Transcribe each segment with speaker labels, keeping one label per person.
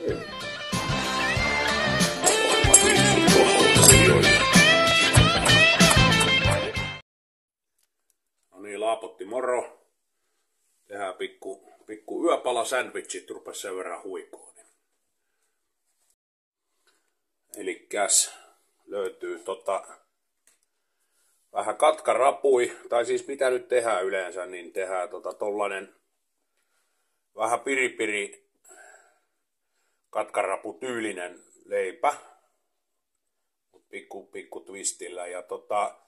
Speaker 1: No niin, Laapotti moro. Tehdään pikku, pikku yöpala sandwichit, rupes sen verran huikoon. Elikkäs löytyy tota, vähän katkarapui, tai siis mitä nyt tehdään yleensä, niin tehdään tota tollanen vähän piripiri katkarapu tyylinen leipä, pikku, pikku twistillä. Ja tota,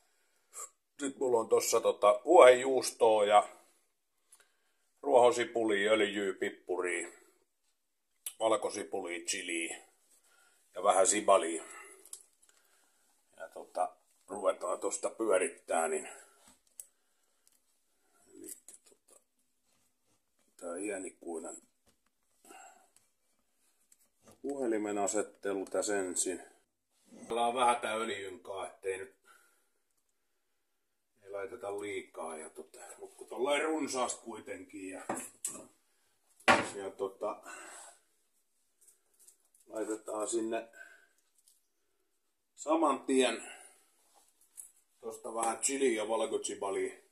Speaker 1: nyt mulla on tossa tota uohejuustoa ja ruohosipuli, öljyä, pippuri, valkosipuli, chili ja vähän sibalia. Ja tota, ruvetaan tosta pyörittää, niin eli tota, tää iänikuinen puhelimen asettelu tässä ensin. Täällä on vähän tää öljynkaa, ettei nyt ei laiteta liikaa. Ja tota, mutta kun tolleen runsaasti kuitenkin. Ja, ja tota, laitetaan sinne saman tien tosta vähän chili ja valkochibali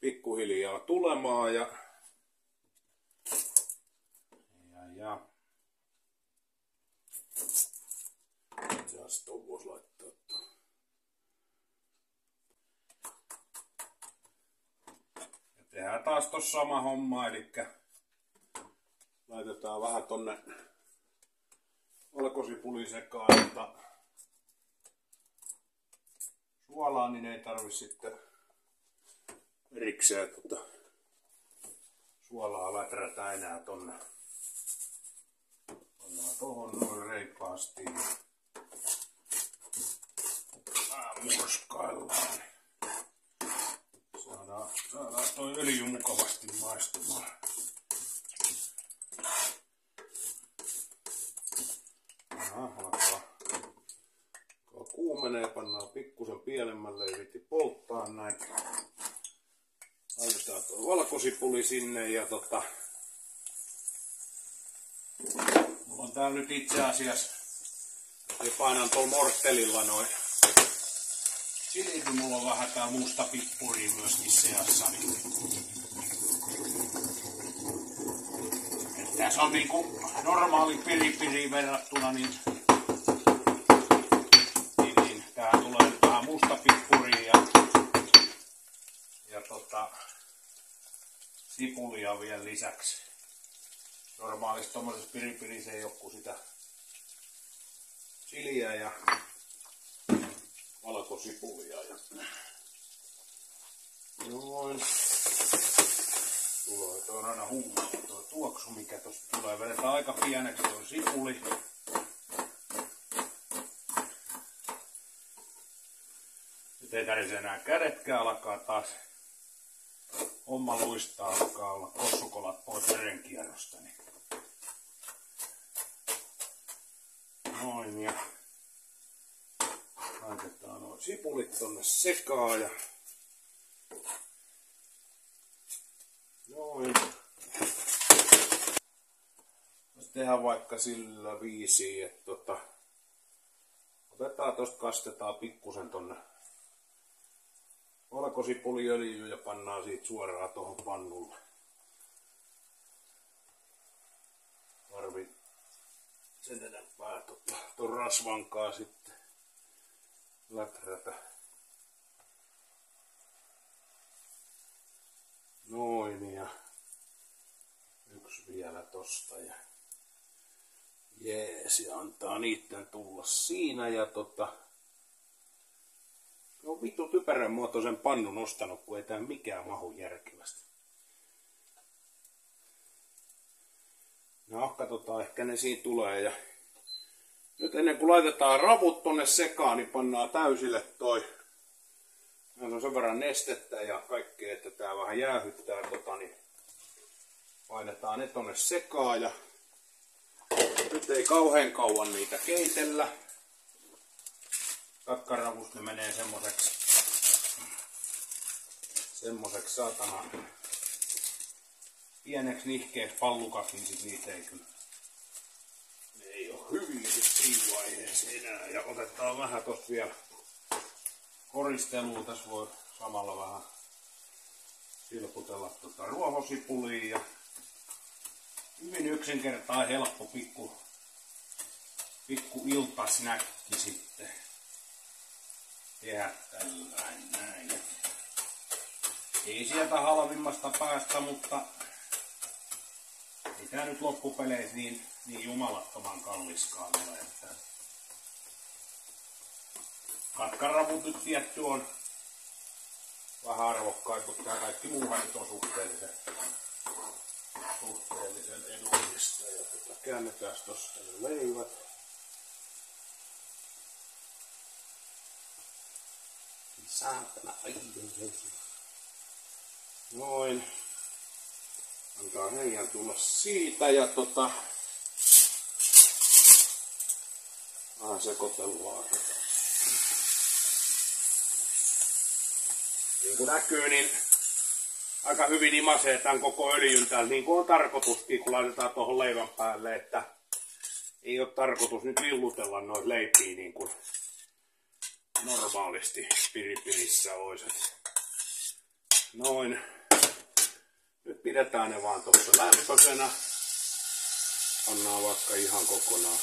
Speaker 1: pikkuhiljaa tulemaan ja ja, ja. Just voisi laittaa tuon. Ja tehdään taas tossa sama homma, eli laitetaan vähän tonne valkosipuli sekaan, mutta suolaa, niin ei tarvi sitten erikseen tota suolaa läträtä enää tonne. Tohon noin reippaasti. Vähän murskaillaan. Saadaan, saadaan toi öljy mukavasti maistumaan. Kuumenee, pannaan pikkusen pienemmälle, ei viitti polttaa näin. Laitetaan tuo valkosipuli sinne ja tota... Mulla on täällä nyt itse asiassa, ja painan tuolla morttelilla noin niin mulla on vähän tää musta pippuri myöskin seassa. Niin... Se on niinku normaali piripiri verrattuna, niin, niin, niin tää tulee nyt vähän musta pippuri ja, ja tota, sipulia vielä lisäksi. Normaalisti tommosessa piripirissä ei oo kuin sitä chiliä ja valkosipulia. Ja... Noin. Tulee tuo on aina huumaa tuo tuoksu, mikä tosta tulee. Vedetään aika pieneksi tuo sipuli. Nyt ei tarvitse enää kädetkään alkaa taas homma luistaa, alkaa olla kossukolat pois verenkierrosta. Niin. Noin ja laitetaan noin sipulit tonne sekaan ja noin. Voisi tehdä vaikka sillä viisi, että tota, otetaan tosta kastetaan pikkusen tonne valkosipuliöljyä ja pannaan siitä suoraan tuohon pannulle. Tarvi sen enempää ton rasvankaa sitten läträtä. Noin ja yksi vielä tosta ja jees ja antaa niitten tulla siinä ja tota Vittu typerän muotoisen pannun ostanut, kun ei tää mikään mahu järkevästi. No katsotaan, ehkä ne siitä tulee ja nyt ennen kuin laitetaan ravut tonne sekaan, niin pannaan täysille toi. Tässä on sen verran nestettä ja kaikkea, että tää vähän jäähyttää tota, niin painetaan ne tonne sekaan ja nyt ei kauhean kauan niitä keitellä. Kakkaravusta ne menee semmoseksi semmoseksi saatana pieneksi nihkeeksi pallukaksi, niin sit niitä ei kyllä ne ei ole hyviä sit siinä vaiheessa enää. Ja otetaan vähän tosta vielä koristelua. Tässä voi samalla vähän silputella tuota ruohosipulia ja hyvin yksinkertainen helppo pikku, pikku iltasnäkki sitten tehdä tällainen näin. Ei sieltä halvimmasta päästä, mutta ei tää nyt loppupeleissä niin, niin jumalattoman kalliskaan ole. Että katkaravut nyt tietty on vähän arvokkaita, mutta tämä kaikki muuhan nyt on suhteellisen, suhteellisen edullista. Ja tota, käännetään tuossa leivät. Saatana, ai, ai, Noin. Antaa heidän tulla siitä ja tota... Vähän sekoitellaan tätä. Niin kuin näkyy, niin aika hyvin imasee tämän koko öljyn täällä, niin kuin on tarkoituskin, kun laitetaan tuohon leivän päälle, että ei ole tarkoitus nyt lillutella noita leipiä niin kuin normaalisti piripirissä olisi. Noin. Nyt pidetään ne vaan tuossa lämpöisenä. Pannaan vaikka ihan kokonaan,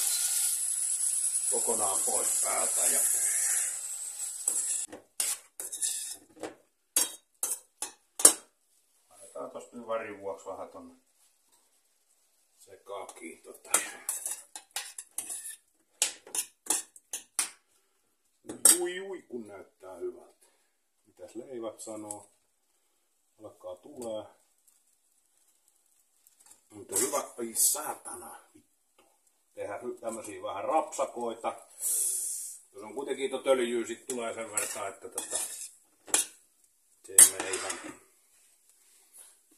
Speaker 1: kokonaan pois päältä. Ja laitetaan tosta nyt värin vuoksi vähän tonne sekaakin tota. Ui ui kun näyttää hyvältä. Mitäs leivät sanoo? Alkaa tulee. Mutta hyvä, ai saatana, vittu. Tehdään tämmösiä vähän rapsakoita. Jos on kuitenkin tuota öljyä, sit tulee sen verran, että tota, se menee ihan,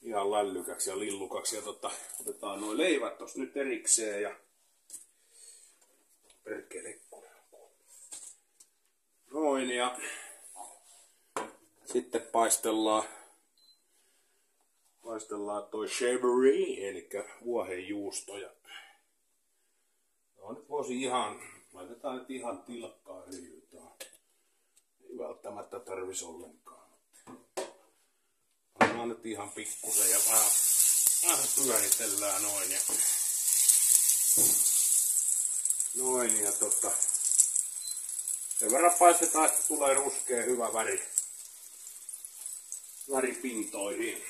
Speaker 1: ihan lällykäksi ja lillukaksi. Ja tota, otetaan noin leivät tossa nyt erikseen ja perkele Noin ja sitten paistellaan paistellaan toi shavery, eli vuohenjuustoja. No nyt voisi ihan, laitetaan nyt ihan tilkkaa öljytään. Ei välttämättä tarvisi ollenkaan. Pannaan nyt ihan pikkusen ja vähän, vähän pyöritellään noin. Ja, noin ja tota, sen verran paistetaan, että tulee ruskea hyvä väri, väri pintoihin.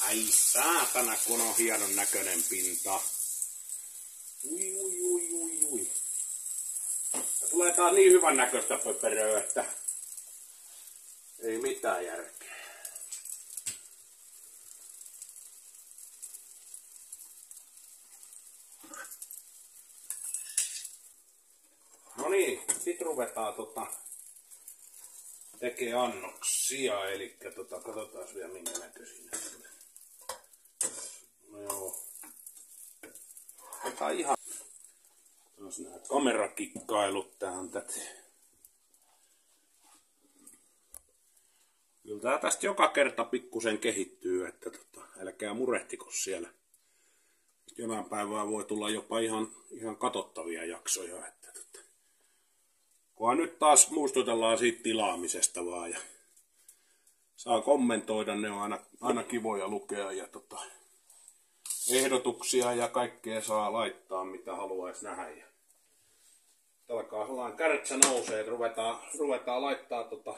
Speaker 1: Ai saatana, kun on hienon näköinen pinta. Ui, ui, ui, ui, ui. Ja tulee taas niin hyvän näköistä pöperöä, että ei mitään järkeä. No niin, sit ruvetaan tota, tekee annoksia, eli tota, katsotaan vielä minkä näköisiä No joo. Otetaan ihan taas nämä kamerakikkailut tähän tätä. Kyllä tää tästä joka kerta pikkusen kehittyy, että tota, älkää murehtiko siellä. Jonain päivää voi tulla jopa ihan, ihan katottavia jaksoja. Että tota. Kunhan nyt taas muistutellaan siitä tilaamisesta vaan ja saa kommentoida, ne on aina, aina kivoja lukea ja tota, ehdotuksia ja kaikkea saa laittaa, mitä haluaisi nähdä. Ja alkaa sellainen kärtsä nousee, että ruvetaan, ruvetaan laittaa tota,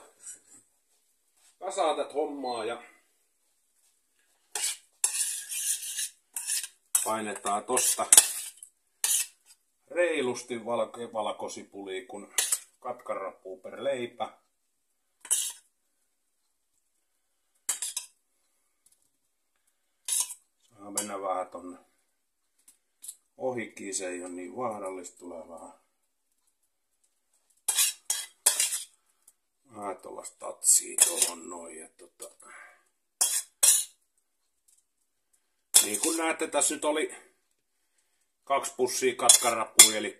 Speaker 1: kasaatet hommaa ja painetaan tosta reilusti valko, kun katkarapuu per leipä. Saa mennä vähän tonne ohikin, se ei ole niin vaarallista, tulee vähän vähän tuollaista tuohon noin. Ja tota. Niin kuin näette, tässä nyt oli kaksi pussia katkarapuja, eli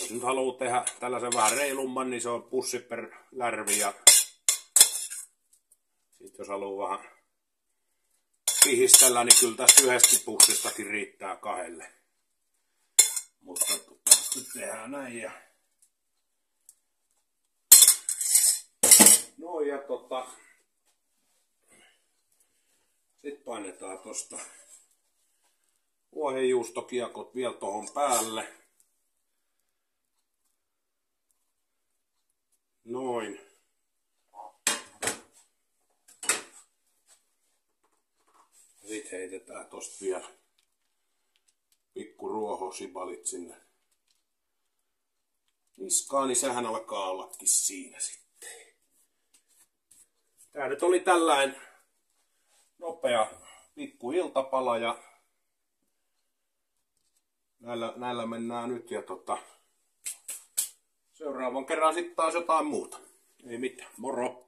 Speaker 1: Jos nyt haluaa tehdä tällaisen vähän reilumman, niin se on pussi per lärvi. Ja sitten jos haluaa vähän pihistellä, niin kyllä tästä yhdestä pussistakin riittää kahdelle. Mutta nyt tehdään näin ja... No ja tota... Sitten painetaan tosta vuohenjuustokiekot vielä tuohon päälle. Noin. Ja sit heitetään tosta vielä pikku ruohosibalit sinne niskaan, niin sehän alkaa ollakin siinä sitten. Tää nyt oli tällainen nopea pikku iltapala ja näillä, näillä mennään nyt ja tota, seuraavan kerran sitten taas jotain muuta. Ei mitään, moro!